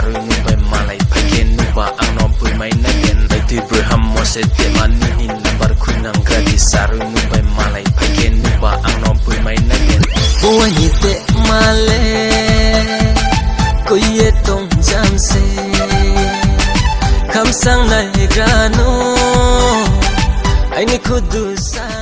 gradi saru nu bai malai phagen nu ba ang nom pui mai na Dai bai tu braham mo se te mani in number khunang gradi saru nu bai malai phagen nu ba ang nom pui mai na gen bo ni te male ko ye tong jam se kham sang nai grano ai ni khudu sa